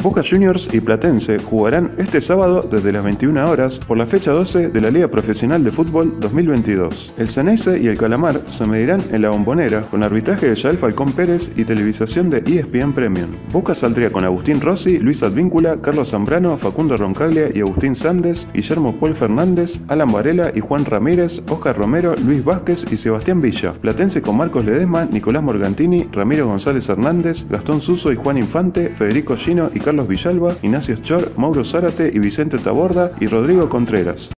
Boca Juniors y Platense jugarán este sábado desde las 21 horas por la fecha 12 de la Liga Profesional de Fútbol 2022. El Ceneice y el Calamar se medirán en la bombonera con arbitraje de Yael Falcón Pérez y televisación de ESPN Premium. Boca saldría con Agustín Rossi, Luis Advíncula, Carlos Zambrano, Facundo Roncaglia y Agustín Sandes, Guillermo Paul Fernández, Alan Varela y Juan Ramírez, Oscar Romero, Luis Vázquez y Sebastián Villa. Platense con Marcos Ledesma, Nicolás Morgantini, Ramiro González Hernández, Gastón Suso y Juan Infante, Federico Gino y Carlos Villalba, Ignacio Schor, Mauro Zárate y Vicente Taborda y Rodrigo Contreras.